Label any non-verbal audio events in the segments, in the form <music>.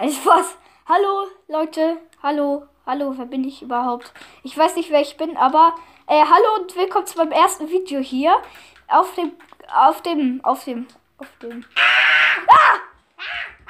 Also was? Hallo, Leute. Hallo, hallo, wer bin ich überhaupt? Ich weiß nicht, wer ich bin, aber äh, hallo und willkommen zu meinem ersten Video hier. Auf dem, auf dem, auf dem, auf dem. Ah!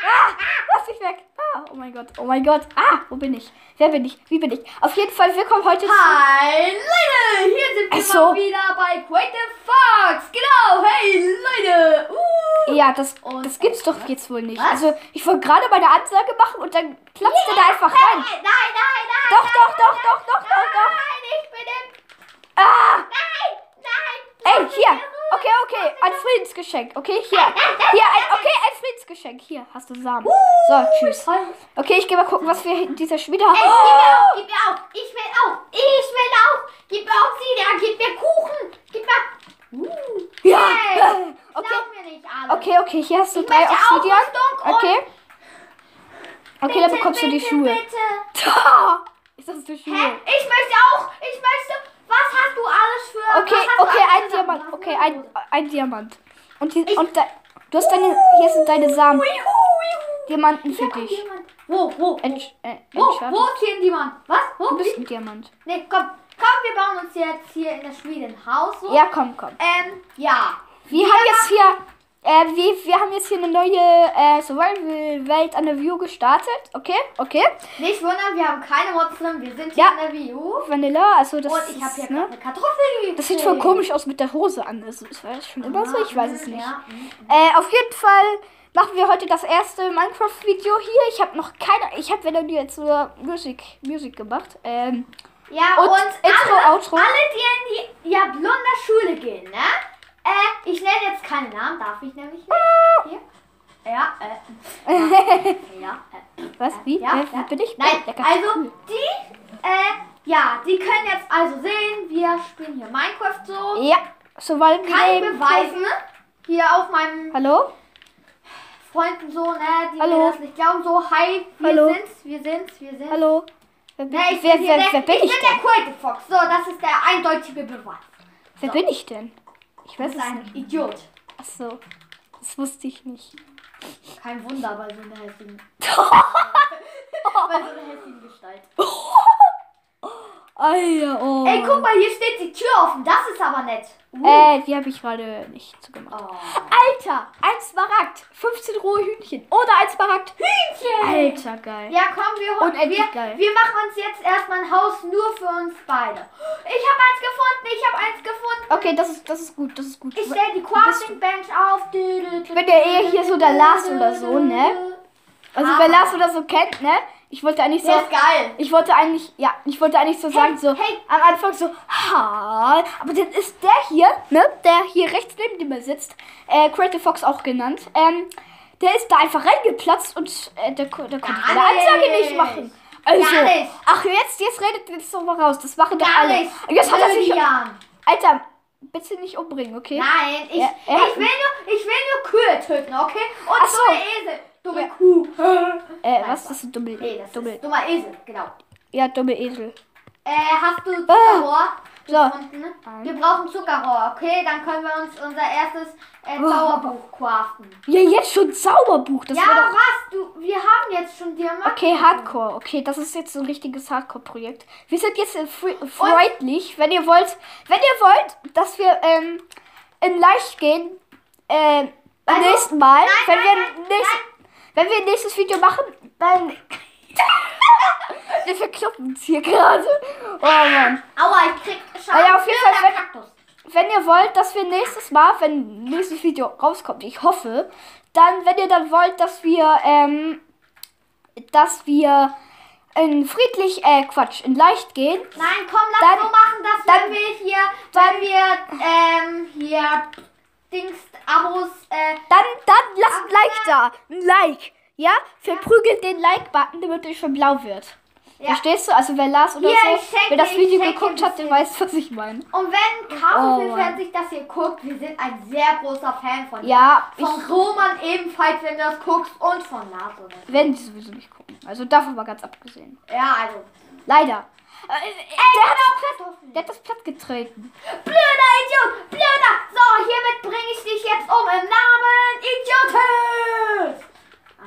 Ah! Lass mich weg! Ah, oh mein Gott, oh mein Gott. Ah, wo bin ich? Wer bin ich? Wie bin ich? Auf jeden Fall, willkommen heute zu. Hi Leute, hier sind wir so. mal wieder bei Creative Fox. Genau, hey Leute. Uh. Ja, das, Und- das gibt's doch jetzt wohl nicht. Was? Also, ich wollte gerade meine Ansage machen und dann platzte da einfach rein. Nein, nein, nein, nein. Doch, nein, doch, doch, nein, doch, doch, doch, doch. Nein, ich bin im... Ah! Nein, nein. Ey, hier. Okay, okay. Ein Friedensgeschenk. Okay, hier. Hier, ein, okay, ein Friedensgeschenk. Hier, hast du Samen. So, tschüss. Okay, ich gehe mal gucken, was wir in dieser Schmiede haben. Ey, gib mir auch, gib mir auch. Ich will auch. Ich will auch. Gib mir Obsidian, gib mir Kuchen. Gib mir... Uh. Ja. Hey, Okay. Okay, okay, hier hast du Ich drei Obsidian. Okay. Okay, dann Bitte, bekommst du die bitte, Schuhe. Bitte. Da! <laughs> Ist das die Hä? Schuhe? Ich möchte auch. Ich möchte. Was hast du alles für. Okay, okay, ein Diamant. Sachen? Okay, ein, ein Diamant. Und, die, Ich- und da, du hast deine, hier sind deine Samen. Juhu, juhu. Diamanten für dich. jemand. Wo, wo? Entsch äh, Wo, wo ist hier ein Diamant? Was? Wo? Du bist ein Diamant. Nee, komm. Komm, wir bauen uns jetzt hier in der Schmiede ein Haus. So. Ja, komm, komm. Ähm, ja. Wir haben jetzt hier, äh, wir, wir haben jetzt hier eine neue äh, Survival-Welt an der View gestartet. Okay, okay. Nicht wundern, wir haben keine Mods drin. Wir sind Ja. hier in der View. Vanilla, also das Und ich habe hier ne? eine Kartoffel. Das sieht voll komisch aus mit der Hose an. Das ist war das schon immer so, ich weiß es nicht. Ja. mhm. Äh, auf jeden Fall machen wir heute das erste Minecraft-Video hier. Ich habe noch keine, ich habe wieder jetzt nur Musik, Musik gemacht. Ähm, Ja, Und und, Intro, alle, Outro. alle, die in die Jablunder Schule gehen, ne? Äh, ich nenne jetzt keinen Namen, darf ich nämlich nicht. Hier. Ja, äh. <laughs> ja, äh. was? Wie? Ja, äh, ja. bin ich? Nein, Lecker. also Cool. die, äh, ja, die können jetzt also sehen, wir spielen hier Minecraft so. Ja, Survival Kann ich Game. beweisen, hier auf meinem Hallo? Freunden so, ne, die Hallo. mir das nicht glauben, so, hi, wir Hallo. sind's, wir sind's, wir sind's. Hallo? Wer bin, Ne, ich wer, bin, wer, der, wer bin ich ich bin der? Creative Fox, so, das ist der eindeutige Beweis. Wer bin ich denn? Ich es ein nicht. Idiot. Ach so. Das wusste ich nicht. Kein Wunder bei so einer hässlichen. bei <laughs> <laughs> so einer hässlichen Gestalt. <laughs> Alter, oh. Ey, guck mal, hier steht die Tür offen. Das ist aber nett. Uh. Äh, die habe ich gerade nicht zugemacht. Oh. Alter, ein Smaragd. 15 rohe Hühnchen. Oder ein Smaragd. Hühnchen. Alter, geil. Ja, komm, wir holen. Unendlich Wir, geil. wir machen uns jetzt erstmal ein Haus nur für uns beide. Ich habe eins gefunden. Ich habe eins gefunden. Okay, das ist, das ist gut, das ist gut. Ich stelle die Crafting Bench auf. Bin ja eher hier so der Lars oder so, ne? Also wer Lars oder so kennt, ne? Ich wollte eigentlich so. Der ist geil. Ich wollte eigentlich, ja, ich wollte eigentlich so sagen, so hey. am Anfang so, ha, aber dann ist der hier, ne, der hier rechts neben dem sitzt, äh, Creative Fox auch genannt, ähm, der ist da einfach reingeplatzt und äh, der, der konnte Gar keine Ansage nicht. machen. Also, Gar nicht. ach jetzt, jetzt redet jetzt doch mal raus, das machen doch alle. nicht. Jetzt hat er sich. Alter, bitte nicht umbringen, okay? Nein, ich, Er- er ich, will nur, ich will nur Kühe töten, okay? Und Ach so. Esel. Dumme Ja. Kuh. <laughs> Äh, was? Das ist ein dumme, Nee, das dumme, ist dummer Esel, genau. ja, dumme Esel. Äh, hast du Zuckerrohr So. gefunden? Nein. Wir brauchen Zuckerrohr, okay? Dann können wir uns unser erstes äh, Oh. Zauberbuch craften. Ja, jetzt schon Zauberbuch, das ja, war doch was? Du, wir haben jetzt schon Diamanten. Okay, Hardcore. Okay, das ist jetzt so ein richtiges Hardcore-Projekt. Wir sind jetzt in Free freundlich. Wenn ihr wollt, wenn ihr wollt, dass wir ähm, in leicht gehen, ähm, beim Also, nächsten Mal, nein, wenn nein, wir nein, wenn wir ein nächstes Video machen, dann <laughs> wir verkloppen uns hier gerade. Oh Mann. Aua, ich krieg Schaden. Ja, auf jeden Fall, wenn-. Wenn ihr wollt, dass wir nächstes Mal, wenn nächstes Video rauskommt, ich hoffe, dann, wenn ihr dann wollt, dass wir, ähm, dass wir in friedlich, äh, Quatsch, in leicht gehen, Nein, komm, lass Dann- so machen, dass dann- wenn wir hier, wenn wir, ähm, hier, Dings, Abos, äh, dann, dann lasst ein Like da. Ein Like. Ja? Verprügelt den Like-Button, damit er schon blau wird. Ja. Verstehst du? Also wer Lars oder Hier, so, wer das Video geguckt hat, der weiß, was ich meine. Und wenn Oh, Kartoffelfeld Mann. sich das hier guckt, wir sind ein sehr großer Fan von. Ja, Von Roman ebenfalls, wenn du das guckst, und von Lars oder so. werden die sowieso nicht gucken. Also davon mal ganz abgesehen. Ja, also. Leider. Äh, äh, der, hat, Kartoffeln. der hat das platt getreten. Blöder Idiot! Blöder! So, hiermit bringe ich dich jetzt um im Namen Idiotes!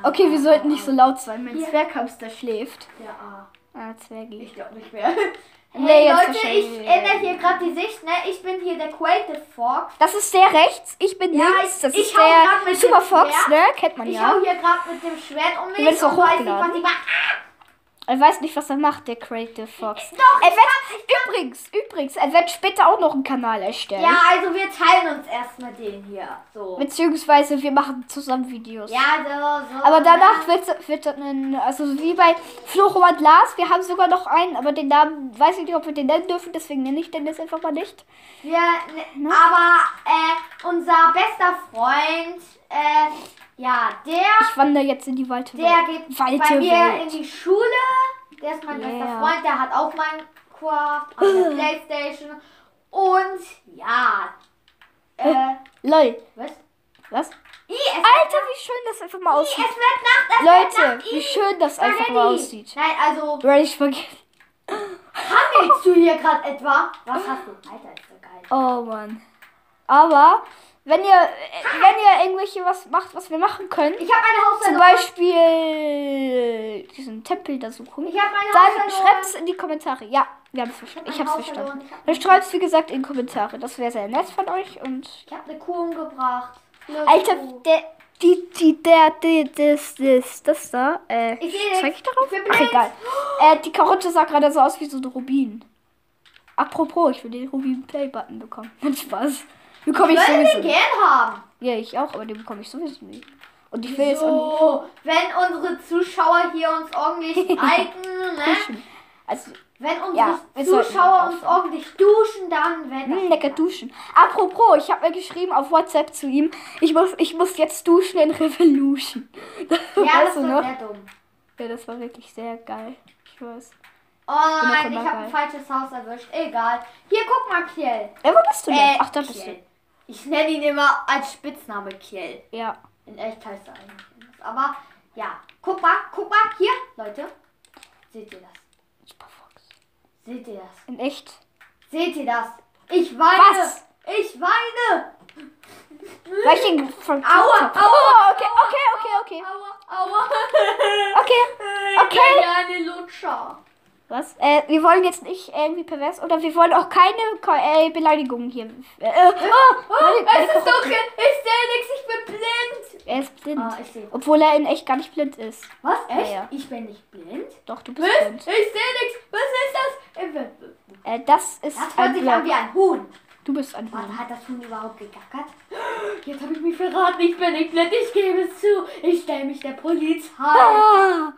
Okay, wir sollten nicht so laut sein. Mein Ja. Zwerghamster schläft. Ja, ah, Ah, Zwergi. ich glaube nicht mehr. <laughs> Nee, Hey jetzt Leute, ich ich. ändere hier gerade die Sicht, ne? Ich bin hier der Creative Fox. Das ist der rechts, ich bin Ja, links. ich- Das ich ist hau grad der Super Fox, ne? Kennt man Ich ja. hau hier gerade mit dem Schwert um mich wird's und auch weiß nicht, hochgeladen. was ich mache. Er weiß nicht, was er macht, der Creative Fox. Doch, Er wird, kann. übrigens, übrigens, er wird später auch noch einen Kanal erstellen. Ja, also wir teilen uns erstmal den hier. So. Beziehungsweise wir machen zusammen Videos. Ja, so, so. Aber danach ne? wird, wird dann, also wie bei Florobert Lars, wir haben sogar noch einen, aber den Namen weiß ich nicht, ob wir den nennen dürfen, deswegen nenne ich den jetzt einfach mal nicht. Wir, ne, Aber äh, unser bester Freund, äh, ja, der, Ich wandere jetzt in die weite der geht Weite bei mir Welt. in die Schule. Der ist mein Yeah. bester Freund, der hat auch Minecraft an der <laughs> Playstation. Und ja, äh, Lol. was? Was? I, es Alter, wie schön das einfach mal es aussieht. wird Nacht, es Leute, Nacht. wie I, schön das einfach mal Spaghetti. aussieht. Nein, also, Ready Spaghetti. handelst du hier gerade etwa? Was <laughs> hast du? Alter, ist so geil. Oh Mann. Aber wenn ihr, wenn ihr irgendwelche was macht, was wir machen können, Ich habe meine Haus zum. Beispiel diesen Tempel da suchen, Ich habe meine dann schreibt es in die Kommentare. Ja, wir haben es verstanden. Ich habe es verstanden. Dann schreibt es wie gesagt in die Kommentare. Das wäre sehr nett von euch und Ich habe eine Kuh umgebracht. Eine Alter, Kuh. der die die der der das das das da äh Ich zeig ich darauf? Ich Ach egal. Äh, die Karotte sah gerade so aus wie so ein Rubin. Apropos, ich will den Rubin Play Button bekommen. Hat Spaß. Bekomme ich Ich sowieso. den nicht. gern haben. Ja, ich auch, aber den bekomme ich sowieso nicht. Und ich will jetzt auch So, wenn unsere Zuschauer hier uns ordentlich <laughs> liken, nicht ne? Also, Wenn unsere Ja, wir Zuschauer uns ordentlich duschen, dann wird mh, das lecker duschen. Apropos, ich habe mir geschrieben auf WhatsApp zu ihm, ich muss, ich muss jetzt duschen in Revolution. <laughs> Ja, das du ist noch? sehr dumm. Ja, das war wirklich sehr geil. Ich weiß. Oh nein, ich habe ein falsches Haus erwischt. Egal. Hier, guck mal, Kiel. Ey, wo bist du denn? Äh, Ach, da bist Kiel. Ich nenne ihn immer als Spitzname Kiel. Ja. In echt heißt er eigentlich anders. Aber ja, guck mal, guck mal, hier, Leute. Seht ihr das? Super Fox. Seht ihr das? In echt. Seht ihr das? Ich weine! Was? Ich weine! Welche von Aua, aua, Oh, okay, okay, okay, okay. Aua, aua. Okay. <laughs> Okay. Kleine Lutscher. Was? Äh, wir wollen jetzt nicht irgendwie pervers oder wir wollen auch keine äh, Beleidigungen hier. Äh, äh, oh, Oh, meine es ist dunkel. Ich sehe nichts. Ich bin blind. Er ist blind. Ah, ich. Obwohl er in echt gar nicht blind ist. Was? Echt? ja. Ich bin nicht blind? Doch, du bist Was? blind. Ich sehe nichts. Was ist das? Bin- Äh, das ist Das ein sich an wie ein Huhn. Du bist ein Warte, Huhn. hat das Huhn überhaupt gegackert? <gasps> Jetzt habe ich mich verraten. Ich bin nicht blind. Ich gebe es zu. Ich stelle mich der Polizei. Ah.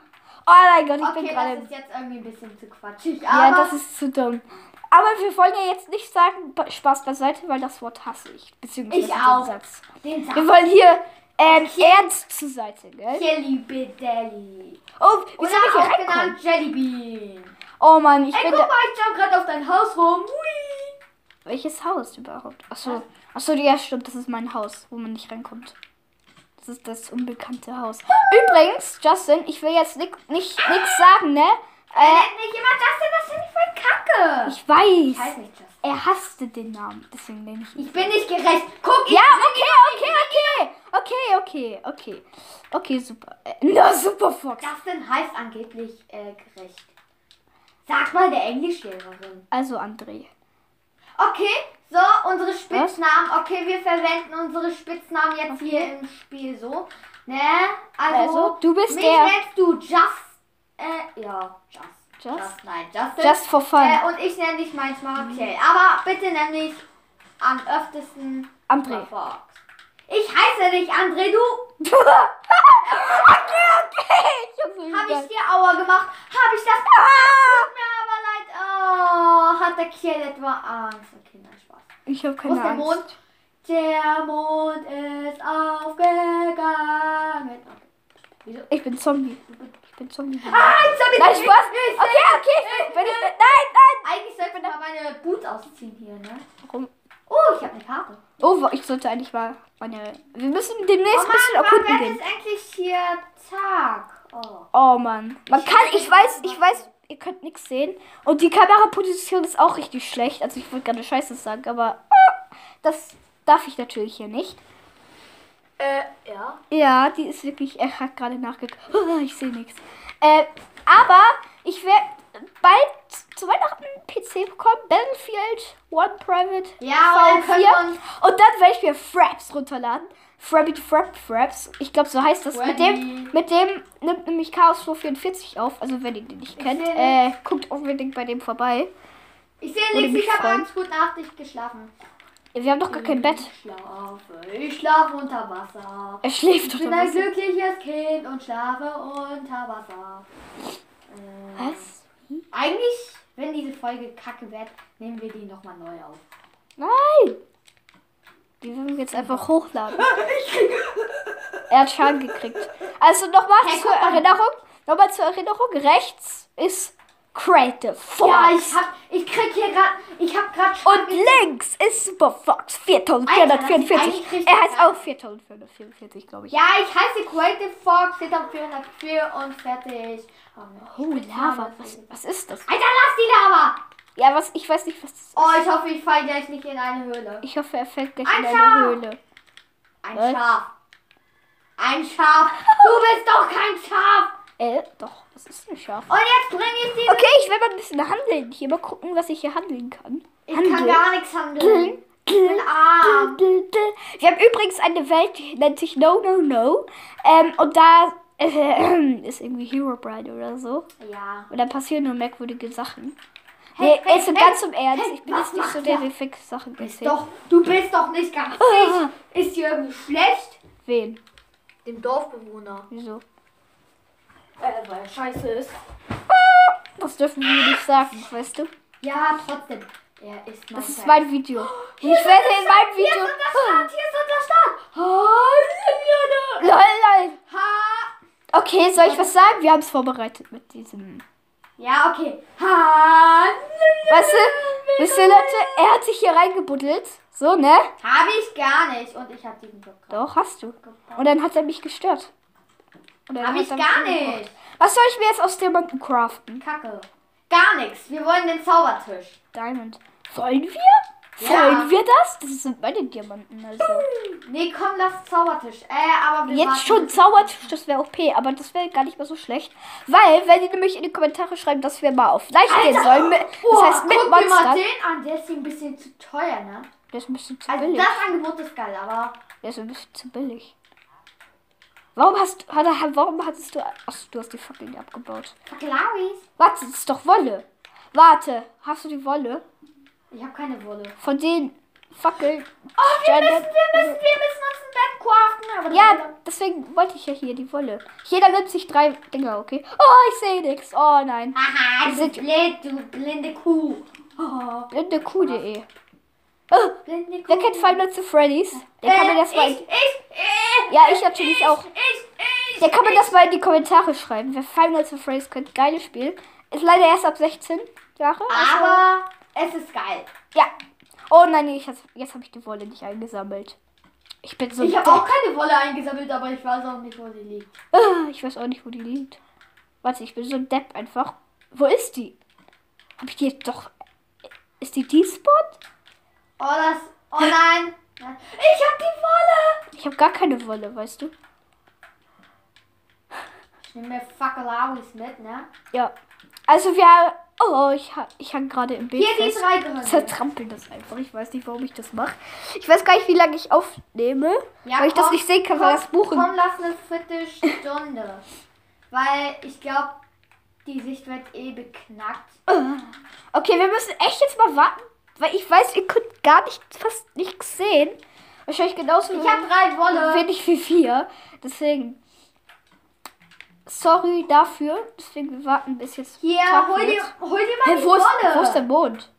Oh mein Gott, ich bin Okay, gerade. das ist jetzt irgendwie ein bisschen zu quatschig. Ja, das ist zu dumm. Aber wir wollen ja jetzt nicht sagen, Spaß beiseite, weil das Wort hasse ich. Beziehungsweise Ich den auch. Satz. den Wir Saft. wollen hier ähm, Okay. ernst zur Seite, gell? Jelly Bedelli. Oh, wie soll ich hier auch reinkommen? genannt Jellybean. Oh Mann, ich Ey, bin guck mal, ich jump gerade auf dein Haus rum. Hui. Welches Haus überhaupt? Achso. Achso, ja, stimmt, das ist mein Haus, wo man nicht reinkommt. Das ist das unbekannte Haus. Übrigens, Justin, ich will jetzt nicht nichts sagen, ne? Äh, nennt mich immer Justin, das finde ich voll kacke. ich weiß. Ich heiße nicht Justin. Er hasste den Namen, deswegen nenne ich ihn. Ich bin nicht gerecht. Guck, ich Ja, okay, okay, okay. Okay, okay, okay. Okay, super. Äh, na, super Fox. Justin heißt angeblich äh, gerecht. Sag mal der Englischlehrerin. Also, André. Okay, so, unsere Spitznamen. Okay, wir verwenden unsere Spitznamen jetzt hier im Spiel so. Ne? Also, Also, du bist mich der- nennst du Just. Äh, ja, Just. Just? nein, Justin. Just for fun. Äh, und ich nenne dich manchmal okay. Aber bitte nenn mich am öftesten André. Fox. Ich heiße dich André, du. <laughs> okay, okay. Ich Habe ich dir Aua gemacht? Habe ich das? Ah! Tut mir aber leid. Oh, hat der Kiel etwa Angst? Okay, nein, Spaß. Ich habe Wo keine ist der Angst. Mond? Der Mond ist aufgegangen. Wieso? Ich bin Zombie. Ich bin Zombie. Ah, hab ich Nein, Spaß. Okay, okay. Ich bin, ich bin, nein, nein. Eigentlich sollte ich mal meine Boots ausziehen hier, ne? Warum? Oh, ich habe eine Karte. Oh, wo- ich sollte eigentlich mal meine. Wir müssen demnächst Oh ein bisschen Mann, wann erkunden gehen. es endlich hier Tag? Oh. Oh Mann. Man Ich kann, ich weiß, ich weiß, ihr könnt nichts sehen. Und die Kameraposition ist auch richtig schlecht. Also ich wollte gerade Scheiße sagen, aber äh, das darf ich natürlich hier nicht. Äh, ja. Ja, die ist wirklich. Er hat gerade nachgeguckt. <laughs> ich sehe nichts. Äh, aber ich werde bald zu Weihnachten einen PC bekommen. Battlefield One Private Ja, und dann können wir uns- Und dann werde ich mir Fraps runterladen. Frabby Frap Fraps. Ich glaube, so heißt das. Mit dem, mit dem nimmt nämlich Chaos 44 auf. Also, wenn ihr den nicht kennt, äh, guckt unbedingt bei dem vorbei. Ich sehe nichts, ich habe ganz gut Nacht nicht geschlafen. Wir haben doch gar kein Bett. Ich schlafe, ich schlafe unter Wasser. Er schläft Ich doch bin noch ein glückliches Kind und schlafe unter Wasser. Äh, Was? Eigentlich, wenn diese Folge kacke wird, nehmen wir die nochmal neu auf. Nein! Die werden wir jetzt einfach hochladen. <laughs> Er hat Schaden gekriegt. Also nochmal Hey, zur. Erinnerung. Nochmal zur Erinnerung. Rechts ist Creative Fox. Ja, ich hab, ich krieg hier grad, ich hab grad Und links ist Super Fox Alter, das 4444. ist eigentlich richtig Er heißt auch 4444, glaube ich. Ja, ich heiße Creative Fox, steht auf 444. Oh, Lava. Was, was ist das? Alter, lass die Lava! Ja, was? Ich weiß nicht, was das ist. Oh, ich hoffe, ich falle gleich nicht in eine Höhle. Ich hoffe, er fällt gleich Ein in eine Schaf. Höhle. Ein Was? Schaf. Ein Schaf. Du <laughs> bist doch kein Schaf. Äh, doch. Das ist ein Schaf. Und jetzt bringe ich die. Okay, ich will mal ein bisschen handeln. Hier mal gucken, was ich hier handeln kann. Ich kann gar nichts handeln. Handeln. Wir haben übrigens eine Welt, die nennt sich No No No. Ähm, und da <clears throat> ist irgendwie Hero Bride oder so. Ja. Und da passieren nur merkwürdige Sachen. Hey, nee, hey, jetzt hey, ganz im Ernst. hey, ich bin jetzt nicht so der der? fix Sachen gesehen. doch, du bist doch nicht ganz Ah. dicht. Ist dir irgendwie schlecht? Wen? Dem Dorfbewohner. Wieso? Äh, weil er scheiße ist. Das dürfen wir nicht sagen, weißt du? Ja, trotzdem. Er ist mein Das ist mein Video. Ich Hier ist werde in meinem Start, Hier Video. ist unser Start, hier ist unser Start. Halleluja. Lol, lol. Ha. Okay, soll ich was sagen? Wir haben es vorbereitet mit diesem. Ja, okay. Halleluja. Weißt du, wisst ihr Leute, er hat sich hier reingebuddelt. So, ne? Habe ich gar nicht. Und ich habe diesen Block Doch, hast du. Und dann hat er mich gestört. Habe ich gar nicht. Was soll ich mir jetzt aus Diamanten craften? Kacke. Gar nichts. Wir wollen den Zaubertisch. Diamond. Wollen wir? Ja. Wollen wir das? Das sind meine Diamanten, also. Nee, komm, lass Zaubertisch. Äh, aber wir warten Jetzt schon Zaubertisch, das wäre OP, aber das wäre gar nicht mehr so schlecht. Weil, wenn die nämlich in die Kommentare schreiben, dass wir mal auf leicht gehen sollen, mit, das heißt mit guck dir mal Monster, den an. Der ist hier ein bisschen zu teuer, ne? der ist ein bisschen zu Also billig. das Angebot ist geil, aber Der ist ein bisschen zu billig. Warum hast hat er- warum hattest du. Achso, du hast die Fackeln abgebaut. Fackelawis. Warte, das ist doch Wolle. Warte, hast du die Wolle? Ich habe keine Wolle. Von den Fackeln. Oh, wir müssen, wir müssen, wir müssen uns ein Bett craften. Aber Ja, deswegen wollte ich ja hier die Wolle. Jeder nimmt sich drei Dinger, okay? Oh, ich sehe nichts. Oh nein. Haha, du sind- blind, du blinde Kuh. Oh, Blindekuh.de. Oh, blinde Kuh. wer kennt Five Nights at Freddy's? Der kann mir Äh, das mal. ich, ich, ich, Ja, ich natürlich ich, auch. Ich, ich, Der kann mir das mal in die Kommentare schreiben. Wer Five Nights at Freddy's kennt, geiles Spiel. Ist leider erst ab 16 Jahre. also- Aber es ist geil. Ja. Oh nein, ich jetzt habe ich die Wolle nicht eingesammelt. Ich bin so Ich habe auch keine Wolle eingesammelt, aber ich weiß auch nicht, wo sie liegt. Ah, Ich weiß auch nicht, wo die liegt. Warte, ich bin so ein Depp einfach. Wo ist die? Hab ich die jetzt doch. Ist die die-Spot? Oh, das. Oh nein. <laughs> Ich hab die Wolle. Ich habe gar keine Wolle, weißt du? Ich nehme mir Fackelawis mit, ne? Ja. Also wir. Oh, ich, ha- ich hang gerade im Bild Hier die drei Gründe. Zertrampel das einfach. Ich weiß nicht, warum ich das mache. Ich weiß gar nicht, wie lange ich aufnehme. Ja, weil ich das komm, nicht sehen kann, komm, weil das Buch Komm, lass eine Viertelstunde. weil ich glaube, die Sicht wird eh beknackt. Okay, wir müssen echt jetzt mal warten, weil ich weiß, ihr könnt gar nicht, fast nichts sehen. Wahrscheinlich genauso Ich habe drei Wolle. wenig wie vier. Deswegen. Sorry dafür. Deswegen wir warten bis jetzt. Hier, Tag hol dir, hol dir mal Hey, die wo, ist, Wolle. wo ist der Mond?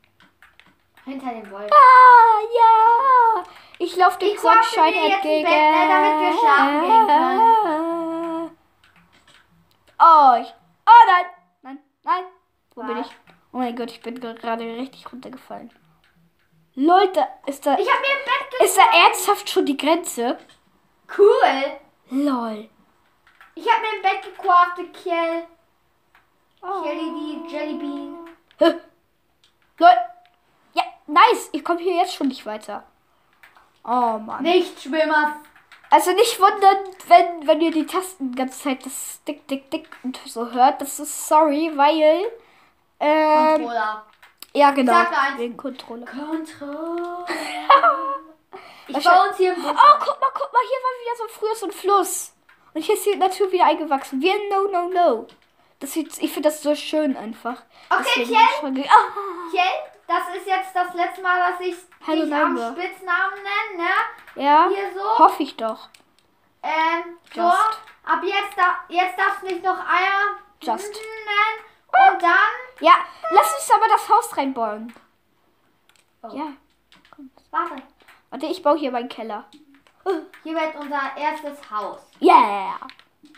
Hinter dem Wolken. Ah, ja. Ich laufe dem Sonnenschein ein entgegen. Bett, ne, damit wir schlafen gehen Oh, ich. Oh nein. Nein, nein. Wo bin Was? ich? Oh mein Gott, ich bin gerade richtig runtergefallen. Leute, ist da. Ich habe mir ein Bett Ist da ernsthaft schon die Grenze? Cool. Lol. Ich habe mir ein Bett gecraftet, Kiel. Oh. Kelly die Jellybean. Hä? Lol. Ja, nice. Ich komme hier jetzt schon nicht weiter. Oh Mann. Nicht Schwimmers. Also nicht wundern, wenn, wenn ihr die Tasten die ganze Zeit das Dick, Dick, Dick und so hört. Das ist sorry, weil. Ähm, Controller. ja, genau. Sag eins. Wegen Controller. Controller. <laughs> ich baue uns hier im Oh, guck mal, guck mal, hier war wieder so früher so ein Fluss. Und hier ist die Natur wieder eingewachsen. Wir no, no, no. Das sieht, ich finde das so schön einfach. Okay, ge- ah, Kjell, das ist jetzt das letzte Mal, dass ich Hallo, dich am Name. Spitznamen nenne, ne? ja, Hier so. hoffe ich doch. Ähm, so. Just. Ab jetzt, da, jetzt darfst du nicht noch Eier Just. nennen. Und dann. Ja, lass uns aber das Haus reinbauen. Oh. Ja, Warte. warte, ich baue hier meinen Keller. Hier wird unser erstes Haus. Yeah.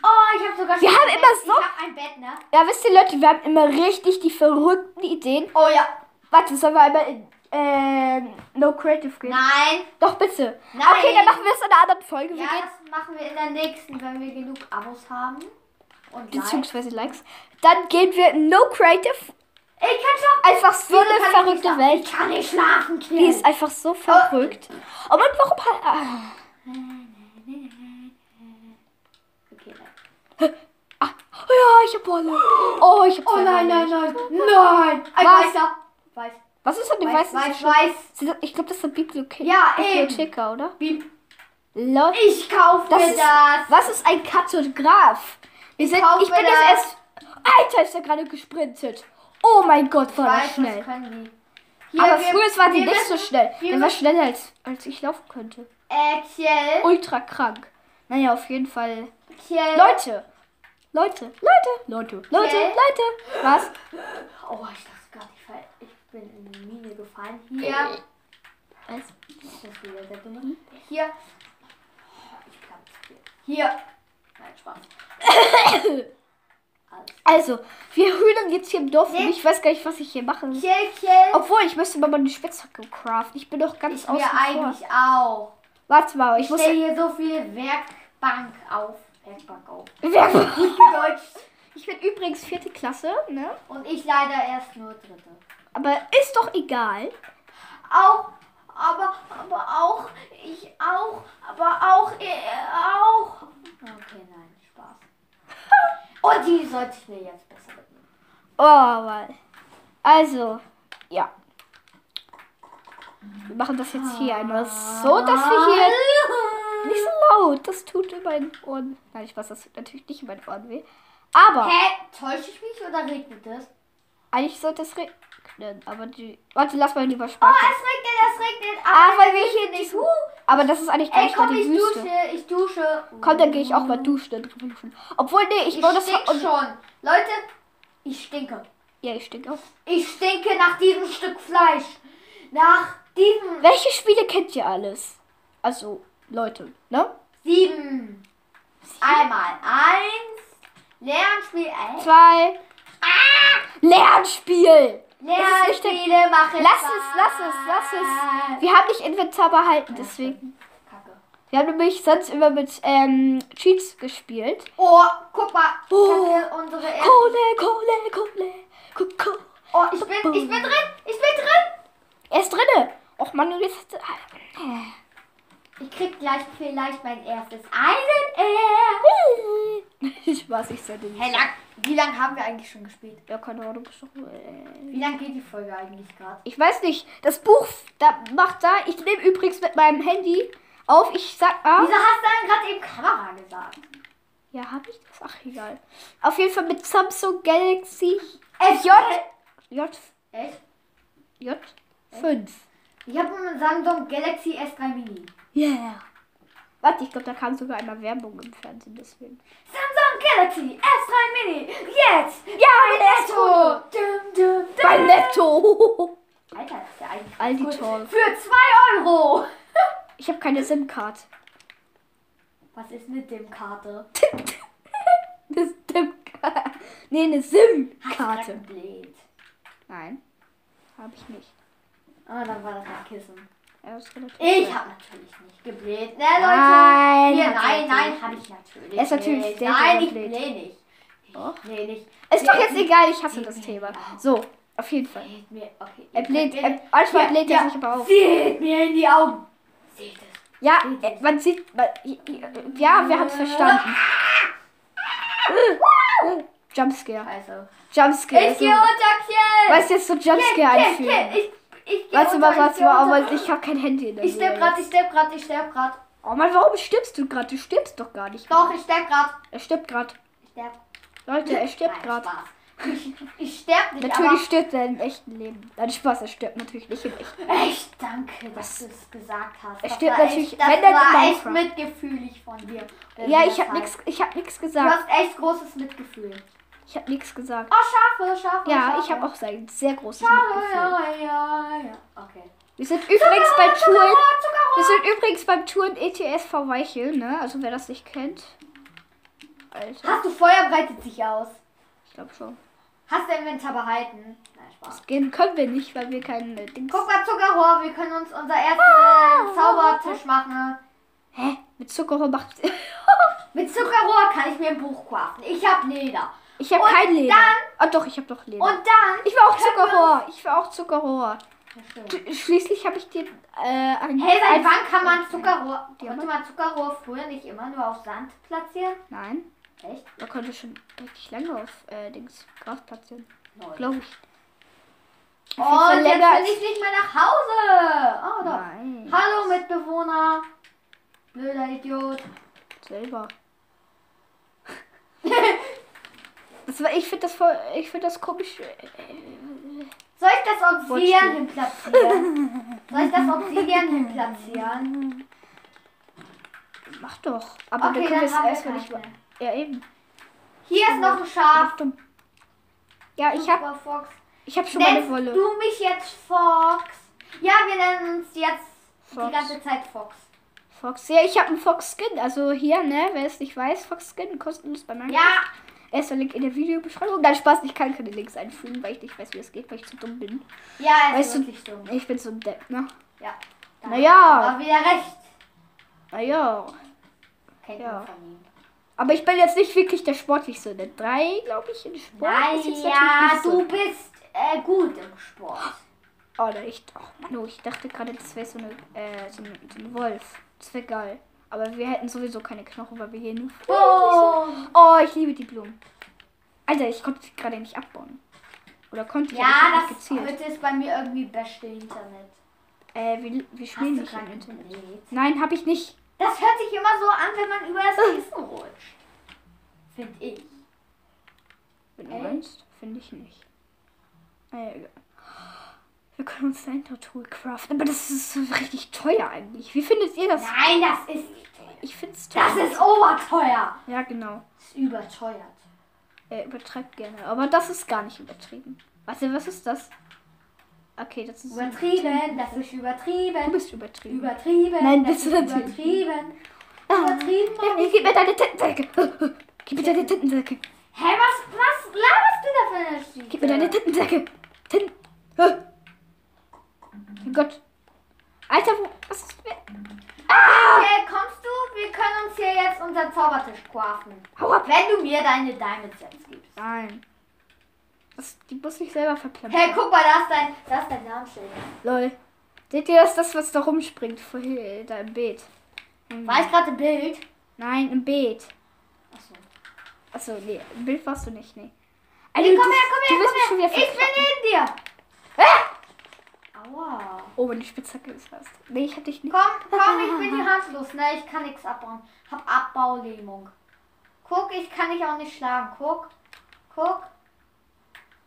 Oh, ich habe sogar Wir schon haben ein immer Bett. so- Ich habe ein Bett, ne? Ja, wisst ihr Leute, wir haben immer richtig die verrückten Ideen. Oh ja. Warte, sollen wir einmal in ähm, No Creative gehen? Nein. Doch, bitte. Nein. Okay, dann machen wir es in einer anderen Folge. Wir Ja, das machen wir in der nächsten, wenn wir genug Abos haben. Und Likes. beziehungsweise Likes. Dann gehen wir in No Creative. Ich kann schlafen. Einfach so eine verrückte? Welt. Ich kann nicht schlafen, Kind. Die ist einfach so verrückt. Oh Mann, warum halt. Ah. Okay, nein. Ah. Oh ja, ich hab Wolle. Oh, ich hab Oh nein, nein, nein. Nein. Ein Was? weißer. Weiß. Was ist denn die Weiß, weiße weiß, Schrift? weiß. Sind das- Ich glaube, das ist ein Bibliothek. Ja, eben. Oder? Wie? Lol. Ich kauf Das mir ist, das. Was ist ein Kartograf? Sind, kauf ich bin mir jetzt das. erst. Alter, ist er gerade gesprintet. Oh mein Gott, Ich war das weiß, schnell. das können die. Aber wir- früher war die wir nicht so müssen- schnell. wir Der war müssen- schneller als, als ich laufen könnte. Äh, Kjell. Ultra krank. Naja, auf jeden Fall. Kjell. Leute. Leute. Leute. Leute. Leute. Okay. Leute. Was? Oh, ich dachte gerade, ich, fall, ich bin in die Mine gefallen. Hier. Was? Das wieder sehr dumm. Hier. Oh, Ich glaube, hier. Nein, Spaß. <coughs> Also, wir hühnen jetzt hier im Dorf Nee. und ich weiß gar nicht, was ich hier mache. Kjell, Kjell. Obwohl, ich müsste mal eine Spitzhacke craften. Ich bin doch ganz Ich außen mir vor. eigentlich auch. Warte mal, ich Ich muss... stelle hier so viel Werkbank auf. Werkbank auf. Wer- Gut gedeutscht. Ich bin übrigens vierte Klasse, ne? Und ich leider erst nur dritte. Aber ist doch egal. Auch, aber, aber auch, ich auch, aber auch, er auch. Okay, nein, Spaß. Und <laughs> die sollte ich mir jetzt besser mitnehmen. Oh, weil. Also, ja. Wir machen das jetzt hier einmal so, dass wir hier nicht so laut. Das tut in meinen Ohren. Nein, ich weiß, das tut natürlich nicht in meinen Ohren weh. Aber Hä? Täusche ich mich oder regnet es? eigentlich sollte es regnen. Aber die. Warte, lass mal lieber Oh, speichern. es regnet, es regnet. Ah, Aber weil wir hier nicht. Uh, Aber das ist eigentlich gar ey, nicht komm, die ich Wüste. dusche, ich dusche. Komm, dann gehe ich auch mal duschen. Obwohl, nee, ich Ich baue das und- schon. Leute, ich stinke. Ja, ich stink auch. Ich stinke nach diesem Stück Fleisch. Nach diesem Welche Spiele kennt ihr alles? Also, Leute, ne? sieben. Einmal eins. Lernspiel. Äh, Zwei. Lernspiel! Nicht der- Lernspiele machen Lass es, lass es, lass es. Wir haben nicht Inventar behalten, deswegen. Kacke. Wir haben nämlich sonst immer mit ähm, Cheats gespielt. Oh, guck mal. Oh. unsere. Kohle, Kohle, Kohle. Ko- Ko- Oh, ich bin, ich bin drin. Ich bin drin. Er ist drinne. Och Mann, du bist. Ich krieg gleich vielleicht mein erstes Eisen. <laughs> Ich weiß, ich sende nicht. Hey, lang, wie lange haben wir eigentlich schon gespielt? Ja, keine Ahnung. Äh, Wie lange geht die Folge eigentlich gerade? ich weiß nicht. Das Buch da macht da. Ich nehme übrigens mit meinem Handy auf. Ich sag mal. Wieso hast du dann gerade eben Kamera gesagt? Ja, habe ich das? Ach, egal. Auf jeden Fall mit Samsung Galaxy Es J. J. Echt? J. 5. Ich habe einen Samsung Galaxy S3 Mini. Yeah. Warte, ich glaube, da kam sogar einmal Werbung im Fernsehen, deswegen. Samsung Galaxy S3 Mini. Jetzt. Ja, Netto. Dum, dum, dum. Bei Netto. <laughs> Alter, das ist ja eigentlich Aldi cool. Für 2 Euro. <laughs> Ich habe keine SIM-Card. Was ist mit dem Karte? <laughs> Eine SIM-Karte. Nee, eine SIM-Karte. Nein, habe ich nicht. Ah, dann war das ein Kissen. Ich habe natürlich nicht gebläht. Ne, Leute? Nein, Hier, er nein, nein, habe ich natürlich Er ist natürlich nicht. sehr Nein, ich gebläht. bläh nicht. Doch. Bläh nicht. Ist doch jetzt egal, ich hasse das Thema. So, auf jeden Fall. Seht mir, okay. Er bläht, er, manchmal bläht er sich aber auf. Seht mir in die Augen. Seht es. Ja, man sieht. Man, ja, wir haben es verstanden. Jumpscare. Also. Jumpscare. Ich gehe unter Kiel. Weißt du, jetzt so Jumpscare einführen. Ich, geh Warte unter, warte geh mal, unter. aber ich habe kein Handy in der Ich sterb grad, ich sterb grad, ich sterb grad. Oh Mann, warum stirbst du gerade? Du stirbst doch gar nicht. Doch, ich sterb grad. Er stirbt gerade. Ich sterb. Leute, er stirbt gerade. Ich, ich sterb nicht, Natürlich stirbt er im echten Leben. Nein, Spaß, er stirbt natürlich nicht im echten. aber echt danke, dass du es gesagt hast. Er stirbt war natürlich- echt, das wenn in war echt mitgefühlig von dir. Ja, ich habe nichts ich hab nix Du gesagt. hast echt großes Mitgefühl. Ich habe nichts gesagt. Oh, Schafe, Schafe. Ja, Schafe. ich habe auch ein sehr großes Mitgefühl. ja, ja, ja. Okay. Wir sind übrigens beim Touren. Zuckerrohr, Zuckerrohr. Wir sind übrigens beim Touren ETSV Weichel, ne? Also wer das nicht kennt. Alter, Hast du Feuer breitet sich aus? ich glaube schon. Hast du Inventar behalten? Nein, Spaß. Gehen können wir nicht, weil wir keinen äh, Dings. Guck mal, Zuckerrohr, wir können uns unser ersten Zaubertisch machen. Hä? Mit Zuckerrohr macht. <laughs> Mit Zuckerrohr kann ich mir ein Buch craften. Ich hab Leder. Ich habe kein Leder. dann- Ah doch, ich habe doch Leder. Und dann. ich will auch Zuckerrohr. Ich will auch Zuckerrohr. Ja, Schließlich habe ich dir äh, ein. Hey, seit wann kann man Zuckerrohr. Konnte man Zuckerrohr früher nicht immer nur auf Sand platzieren? Nein, Echt? man konnte schon richtig lange auf äh, Dings Gras platzieren. Glaube ich. Oh, jetzt will ich nicht mehr nach Hause. Oh, doch. Nein. Hallo Mitbewohner. Blöder Idiot. Selber. <laughs> das war, ich finde das voll, ich finde das komisch. Soll ich das Obsidian Wortspiel. hinplatzieren? <laughs> Soll ich das Obsidian hinplatzieren? Mach doch. Aber Okay, wir können das erstmal nicht machen. Ja, eben. Hier ist noch ein Schaf. Ja, ich habe Fox. ich hab schon meine Nennst Wolle. du mich jetzt Fox? Ja, wir nennen uns jetzt Fox. die ganze Zeit Fox. Fox. Ja, ich habe einen Fox Skin. Also hier, ne, wer es nicht weiß, Fox Skin kostenlos bei meinem. Ja, Erster Link in der Videobeschreibung. Nein, Spaß, ich kann keine Links einfügen, weil ich nicht weiß, wie es geht, weil ich zu dumm bin. ja, ist Weißt du- wirklich dumm. Ich bin so ein Depp, ne? Ja. Naja. War wieder recht. Naja. Kennt Ja. man von ihm. Aber ich bin jetzt nicht wirklich der Sportlichste. Der 3, glaube ich, in Sport. ist Naja, natürlich nicht du so. bist äh, gut im Sport. Oh, da ich. Oh, Manu, ich dachte gerade, das wäre so, eine, äh, so, so ein Wolf. Das wäre geil. Aber wir hätten sowieso keine Knochen, weil wir hier nur. Boom. Oh, ich liebe die Blumen. Alter, ich konnte sie gerade nicht abbauen. Oder konnte ich? Ja, hab das gezielt. heute ist bei mir irgendwie beste Internet. Äh, wir, wir spielen nicht im Internet. Internet? Nein, habe ich nicht. Das hört sich immer so an, wenn man über das <laughs> Kissen rutscht. Find ich. Wenn du meinst, finde ich nicht. Äh, egal. Wir können uns ein Tattoo craften, aber das ist so richtig teuer eigentlich. Wie findet ihr das? Nein, das ist nicht teuer. Ich finde es teuer. Das ist oberteuer. Ja, genau. Das ist überteuert. Er übertreibt gerne, aber das ist gar nicht übertrieben. Warte, was ist das? Okay, das ist Übertrieben, das ist Du übertrieben. bist übertrieben. Übertrieben, Nein, das bist du ist natürlich übertrieben. Ah, Übertrieben. hey, Gib mir deine Tittensäcke. Gib mir deine Tittensäcke. Hä, was, was laberst du da für eine? Gib mir deine Tittensäcke. Titten. Ah. Mein Gott. Alter, wo, was ist wer? Okay, kommst du? Wir können uns hier jetzt unseren Zaubertisch craften. Hau ab. Wenn du mir deine Diamonds jetzt gibst. Nein. Das, die muss ich selber verplempern. Hey, guck mal, da ist dein, da ist dein Namensschild. Lol. Seht ihr das, das, was da rumspringt vorher, da im Beet? Im- War ich gerade im Bild? Nein, im Beet. Achso. Achso, nee, im Bild warst du nicht, nee. Hey, Alter, komm du- her, komm her, komm her. Ich bin neben dir. Aua. Oh, meine Spitzhacke ist fast. Nee, ich hab dich nicht. Komm, komm, ich bin <laughs> hier handlos. Ne, ich kann nichts abbauen. Hab Abbaulähmung. Guck, ich kann dich auch nicht schlagen. Guck. Guck.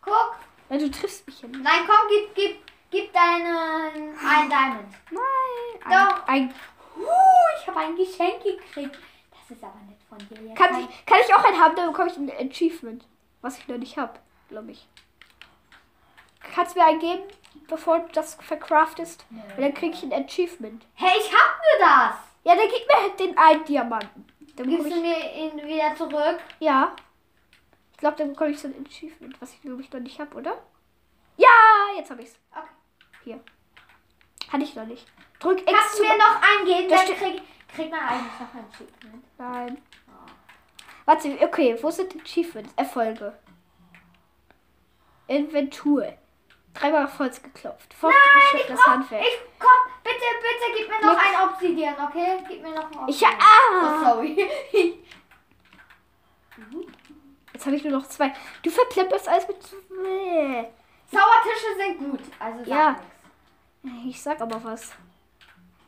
Guck. Ja, du triffst mich ja nicht. Nein, komm, gib, gib, gib deinen ein Diamond. Nein. Doch. Ein, ein, Uh, ich habe ein Geschenk gekriegt. Das ist aber nicht von dir. Jetzt kann, ich, kann ich auch einen haben, dann bekomme ich ein Achievement. Was ich noch nicht hab, glaube ich. Kannst du mir einen geben, bevor du das vercraftest? Nö. Und dann krieg ich ein Achievement. Hey, ich hab nur das. Ja, dann gib mir den einen Diamanten. Dann Gibst du ich, mir ihn wieder zurück? ja. Ich glaube, dann bekomme ich so ein Achievement, was ich glaube ich noch nicht habe, oder? Ja, jetzt habe ich's. Okay. Hier. Hatte ich noch nicht. Drück X Kannst du mir noch einen geben? Da Dann krieg, krieg man eigentlich noch ein Achievement. Nein. Warte, okay, wo sind die Achievements? Erfolge. Inventur. Dreimal auf Holz geklopft. Nein, ich brauch, Handwerk. ich komm, bitte bitte, gib mir noch ein Obsidian, okay? Gib mir noch ein Obsidian. Ich ha- Oh, ah! sorry. <laughs> Jetzt habe ich nur noch zwei. Du verplemperst alles mit. Zaubertische sind gut, also Ja. nichts. Ich sag aber was.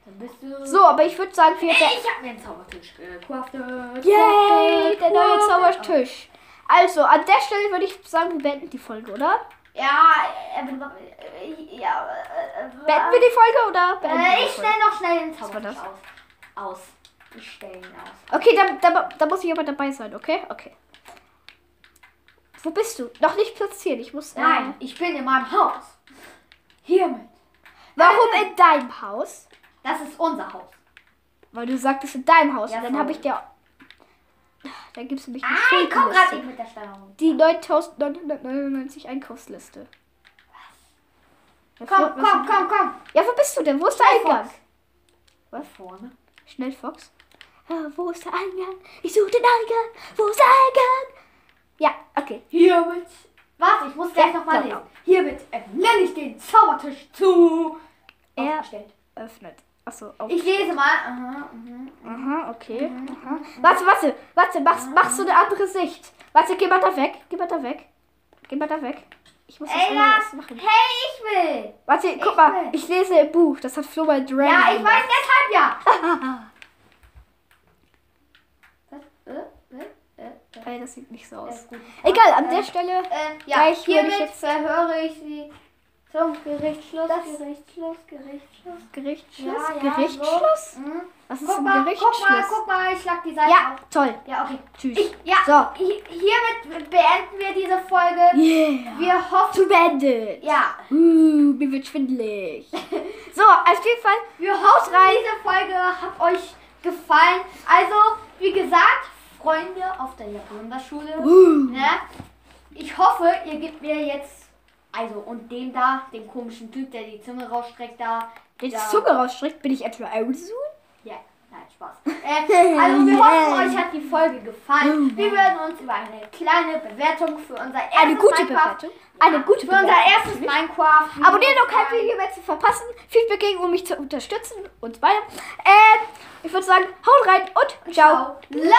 Dann bist du... So, aber ich würde sagen, wir. Ich hab mir einen Zaubertisch gecraftet. Yay! Der neue. Zaubertisch. Also, an der Stelle würde ich sagen, wir beenden die Folge, oder? Ja, äh, äh, ja, äh, äh, wir die Folge oder äh, Ich stelle noch schnell den das? aus. Aus. Ich stelle ihn aus. Okay, da, da, da muss ich aber dabei sein, okay? Okay. Wo bist du? Noch nicht platziert. Ich muss. Nein, ich bin in meinem Haus. Hiermit. Warum in deinem Haus? Das ist unser Haus. Weil du sagtest in deinem Haus. Ja, und dann habe ich dir. Dann gibst du mich eine Ah, ich komm Schuldenliste. nicht mit der Steuerung. Die 9999 Einkaufsliste. Ja, Komm, was- komm, komm, komm. Ja, wo bist du denn? Wo ist der Eingang? Fox. Was? Vorne. Schnell, Fox. Ja, wo ist der Eingang? Ich suche den Eingang. Wo ist der Eingang? Ja, okay. Hiermit. Warte, ich muss gleich nochmal lesen. Hiermit nenne ich den Zaubertisch zu. Er öffnet. Achso, auf. Ich lese mal. Aha, mhm. Aha, okay. Aha. Warte, warte, warte, machst, machst du eine andere Sicht. Warte, geh mal da weg. Geh mal da weg. Geh mal da weg. Ich muss das Ey, das. machen. Hey, ich will. Warte, guck Ich mal. will. Ich lese im Buch. Das hat Flo bei Dragon. Ja, ich gemacht. weiß deshalb ja. <laughs> Äh, äh, äh, Ey, das sieht nicht so aus. Egal, an der Stelle. Äh, ja, Gleich hiermit ich jetzt- verhöre ich Sie zum Gerichtsschluss. Das- Gerichtsschluss, Gerichtsschluss. Gerichtsschluss? Ja, ja, Gerichtsschluss? So. Mhm. Was ist Guck ein mal, guck mal, Gerichtsschluss? guck mal, ich schlag die Seite Ja, auf. toll. Ja, okay. Tschüss. Ich, ja, So. hi- hiermit beenden wir diese Folge. Yeah. Wir hoffen, Zu beendet. ja, Uh, mir wird schwindelig. <laughs> so, auf jeden Fall. wir hoffen, diese Folge hat euch gefallen. Also, wie gesagt, Freunde auf der Japaner-Schule. Uh. Ne? Ich hoffe, ihr gebt mir jetzt, also und dem da, dem komischen Typ, der die Zunge rausstreckt da. Der die Ja. Zunge rausstreckt, bin ich etwa Arizona? Ja, nein, Spaß. Äh, <laughs> also wir hoffen, euch hat die Folge gefallen. Wir würden uns über eine kleine Bewertung für unser erstes Eine gute Minecraft, Bewertung. Eine gute für unser Bewertung. erstes Minecraft. Abonniert um kein Video mehr zu verpassen. Feedback gegen, um mich zu unterstützen und weiter. Äh, ich würde sagen, haut rein und ciao. Ciao. Leute!